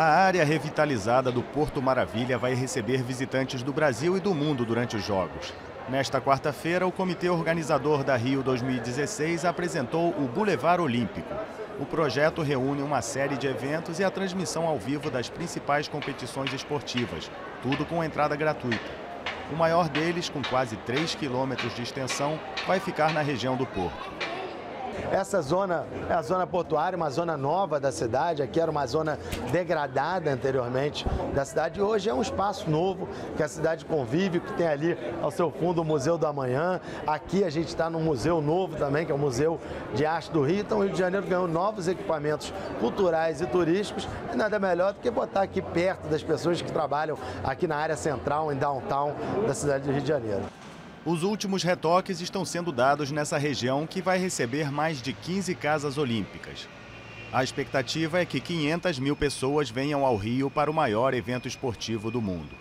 A área revitalizada do Porto Maravilha vai receber visitantes do Brasil e do mundo durante os Jogos. Nesta quarta-feira, o comitê organizador da Rio 2016 apresentou o Boulevard Olímpico. O projeto reúne uma série de eventos e a transmissão ao vivo das principais competições esportivas, tudo com entrada gratuita. O maior deles, com quase 3 quilômetros de extensão, vai ficar na região do Porto. Essa zona é a zona portuária, uma zona nova da cidade. Aqui era uma zona degradada anteriormente da cidade e hoje é um espaço novo que a cidade convive, que tem ali ao seu fundo o Museu do Amanhã. Aqui a gente está num museu novo também, que é o Museu de Arte do Rio. Então o Rio de Janeiro ganhou novos equipamentos culturais e turísticos e nada melhor do que botar aqui perto das pessoas que trabalham aqui na área central, em downtown da cidade do Rio de Janeiro. Os últimos retoques estão sendo dados nessa região que vai receber mais de 15 casas olímpicas. A expectativa é que 500 mil pessoas venham ao Rio para o maior evento esportivo do mundo.